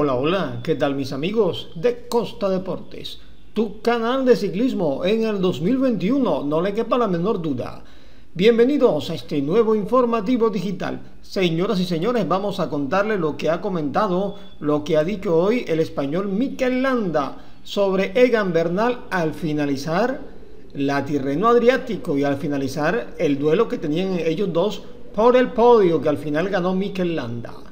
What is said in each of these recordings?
Hola, hola, ¿qué tal mis amigos de Costa Deportes? Tu canal de ciclismo en el 2021, no le quepa la menor duda. Bienvenidos a este nuevo informativo digital. Señoras y señores, vamos a contarle lo que ha comentado, lo que ha dicho hoy el español Mikel Landa sobre Egan Bernal al finalizar la Tirreno Adriático y al finalizar el duelo que tenían ellos dos por el podio que al final ganó Mikel Landa.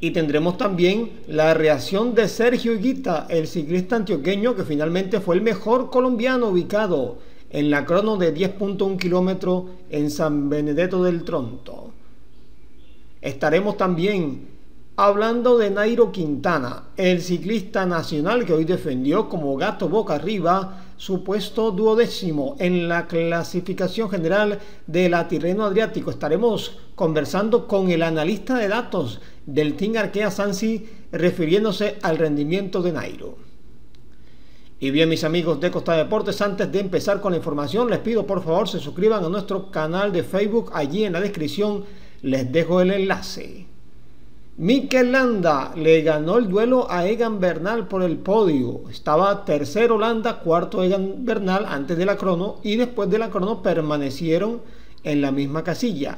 Y tendremos también la reacción de Sergio Higuita, el ciclista antioqueño que finalmente fue el mejor colombiano ubicado en la crono de 10.1 kilómetros en San Benedetto del Tronto. Estaremos también hablando de Nairo Quintana, el ciclista nacional que hoy defendió como gato boca arriba su puesto duodécimo en la clasificación general de la Tirreno Adriático. Estaremos conversando con el analista de datos del Team Arkea Sansi refiriéndose al rendimiento de Nairo. Y bien mis amigos de Costa Deportes, antes de empezar con la información les pido por favor se suscriban a nuestro canal de Facebook, allí en la descripción les dejo el enlace. Mikel Landa le ganó el duelo a Egan Bernal por el podio. Estaba tercero Landa, cuarto Egan Bernal antes de la crono y después de la crono permanecieron en la misma casilla.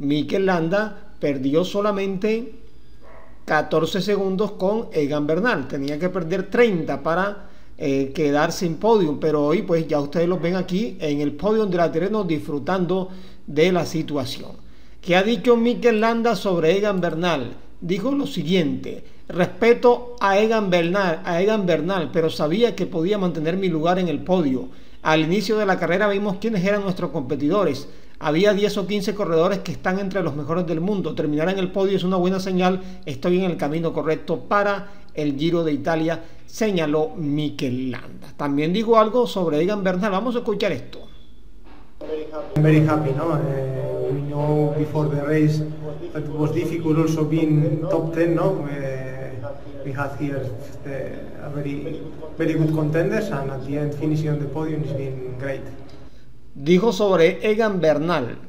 Mikel Landa perdió solamente 14 segundos con Egan Bernal. Tenía que perder 30 para eh, quedar sin podio, pero hoy pues ya ustedes los ven aquí en el podio de la terreno disfrutando de la situación. ¿Qué ha dicho Mikel Landa sobre Egan Bernal? Dijo lo siguiente, respeto a Egan Bernal, a Egan Bernal, pero sabía que podía mantener mi lugar en el podio. Al inicio de la carrera vimos quiénes eran nuestros competidores. Había 10 o 15 corredores que están entre los mejores del mundo. Terminar en el podio es una buena señal. Estoy en el camino correcto para el Giro de Italia, señaló Mikel Landa. También dijo algo sobre Egan Bernal. Vamos a escuchar esto. very happy, no? Uh, we know before the race that it was difficult also being top 10, no? Uh, we had here uh, a very, very good contenders and at the end finishing on the podium has been great. Dijo sobre Egan Bernal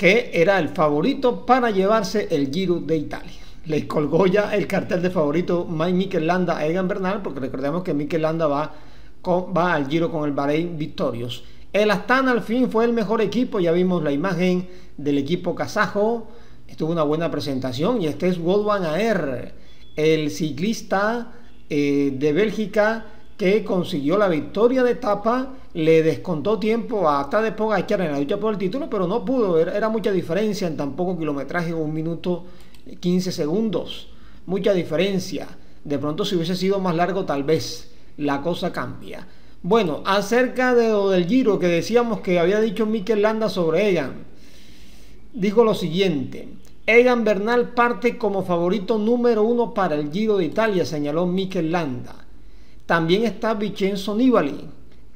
que era el favorito para llevarse el Giro de Italia. Le colgó ya el cartel de favorito Mike Mikel Landa a Egan Bernal, porque recordemos que Mikel Landa va, con, va al Giro con el Bahrein Victorious. El Astana al fin fue el mejor equipo, ya vimos la imagen del equipo kazajo, estuvo una buena presentación y este es Wolfgang Aer, el ciclista eh, de Bélgica que consiguió la victoria de etapa, le descontó tiempo hasta de Pogacar en la lucha por el título, pero no pudo, era, era mucha diferencia en tan poco kilometraje, un minuto 15 segundos, mucha diferencia. De pronto si hubiese sido más largo tal vez la cosa cambia. Bueno, acerca de lo del Giro que decíamos que había dicho Mikel Landa sobre Egan, dijo lo siguiente. Egan Bernal parte como favorito número uno para el Giro de Italia, señaló Mikel Landa. También está Vincenzo Nibali,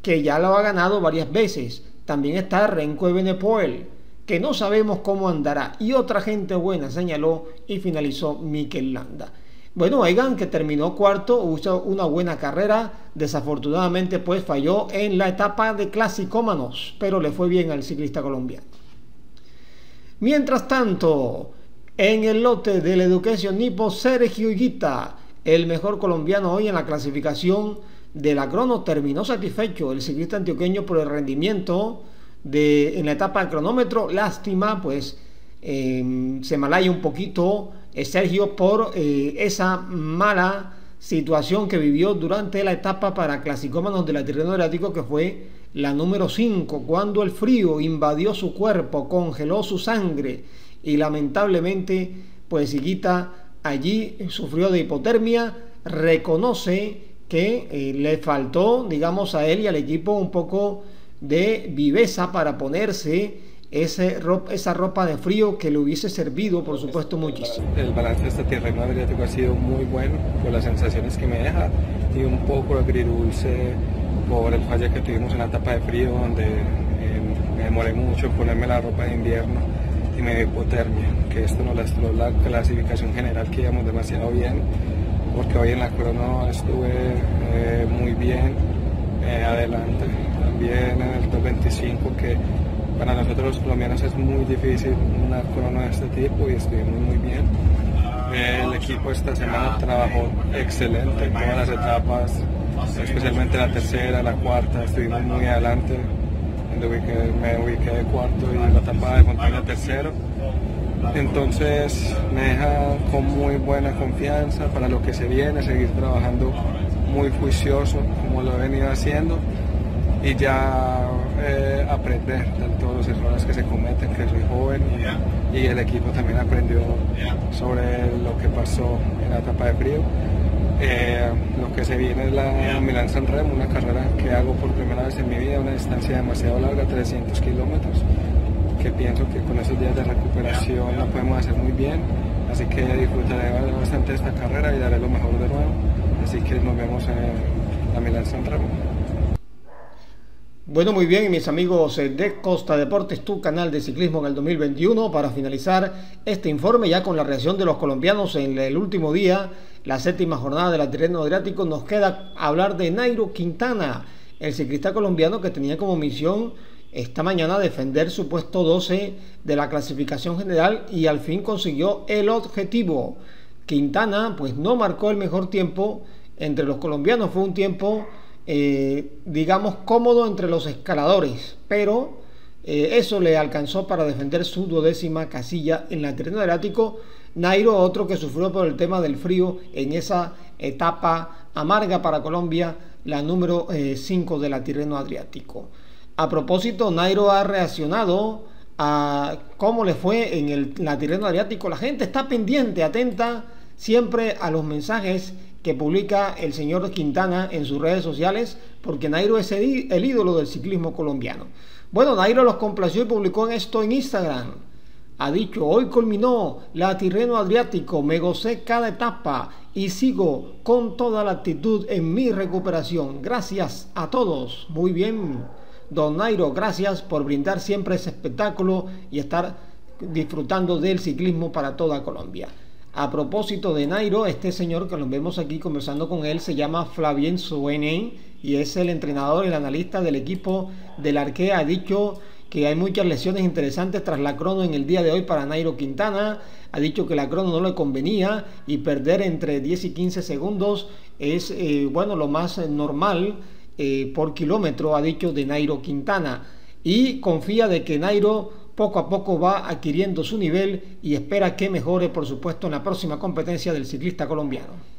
que ya lo ha ganado varias veces. También está Renko Evenepoel, que no sabemos cómo andará. Y otra gente buena, señaló y finalizó Mikel Landa. Bueno, Egan que terminó cuarto, hizo una buena carrera, desafortunadamente pues falló en la etapa de clasicómanos, pero le fue bien al ciclista colombiano. Mientras tanto, en el lote del Educación Nipo, Sergio Higuita, el mejor colombiano hoy en la clasificación de la crono, terminó satisfecho el ciclista antioqueño por el rendimiento de, en la etapa de cronómetro. Lástima, pues eh, se malaya un poquito Sergio por eh, esa mala situación que vivió durante la etapa para clasicómanos de la terreno adriático que fue la número 5, cuando el frío invadió su cuerpo, congeló su sangre y lamentablemente pues Higuita allí sufrió de hipotermia, reconoce que eh, le faltó, digamos, a él y al equipo un poco de viveza para ponerse ese esa ropa de frío que le hubiese servido, por supuesto, muchísimo. El balance de este terreno adriático ha sido muy bueno por las sensaciones que me deja y un poco agridulce por el fallo que tuvimos en la etapa de frío, donde eh, me demoré mucho ponerme la ropa de invierno y me dio hipotermia, que esto nos lastró la clasificación general que íbamos demasiado bien, porque hoy en la crono estuve eh, muy bien eh, adelante, también en el top 25 que para nosotros los colombianos es muy difícil una corona de este tipo y estuvimos muy bien. El equipo esta semana trabajó excelente en todas las etapas, especialmente la tercera, la cuarta, estuvimos muy adelante, me ubiqué de cuarto y la etapa de montaña tercero. Entonces me deja con muy buena confianza para lo que se viene, seguir trabajando muy juicioso como lo he venido haciendo y ya eh, aprender de todos los errores que se cometen, que soy joven y, el equipo también aprendió sobre lo que pasó en la etapa de frío. Eh, lo que se viene es la Milán San Remo, una carrera que hago por primera vez en mi vida, una distancia demasiado larga, 300 kilómetros, que pienso que con esos días de recuperación la podemos hacer muy bien, así que disfrutaré bastante esta carrera y daré lo mejor de nuevo, así que nos vemos en la Milán San Remo. Bueno, muy bien, mis amigos de Costa Deportes, tu canal de ciclismo en el 2021, para finalizar este informe ya con la reacción de los colombianos en el último día, la séptima jornada del Tirreno Adriático, nos queda hablar de Nairo Quintana, el ciclista colombiano que tenía como misión esta mañana defender su puesto 12 de la clasificación general y al fin consiguió el objetivo. Quintana pues no marcó el mejor tiempo entre los colombianos, fue un tiempo eh, digamos, cómodo entre los escaladores, pero eh, eso le alcanzó para defender su duodécima casilla en la terreno adriático. Nairo, otro que sufrió por el tema del frío en esa etapa amarga para Colombia, la número 5 eh, de la Tirreno Adriático. A propósito, Nairo ha reaccionado a cómo le fue en el la Tirreno Adriático. La gente está pendiente, atenta siempre a los mensajes que publica el señor Quintana en sus redes sociales, porque Nairo es el, ídolo del ciclismo colombiano. Bueno, Nairo los complació y publicó esto en Instagram. Ha dicho, hoy culminó la Tirreno Adriático, me gocé cada etapa y sigo con toda la actitud en mi recuperación. Gracias a todos. Muy bien, don Nairo, gracias por brindar siempre ese espectáculo y estar disfrutando del ciclismo para toda Colombia. A propósito de Nairo, este señor que lo vemos aquí conversando con él se llama Flavien Suenen y es el entrenador, el analista del equipo del Arkea. Ha dicho que hay muchas lesiones interesantes tras la crono en el día de hoy para Nairo Quintana. Ha dicho que la crono no le convenía y perder entre 10 y 15 segundos es eh, bueno lo más normal eh, por kilómetro, ha dicho de Nairo Quintana. Y confía de que Nairo poco a poco va adquiriendo su nivel y espera que mejore, por supuesto, en la próxima competencia del ciclista colombiano.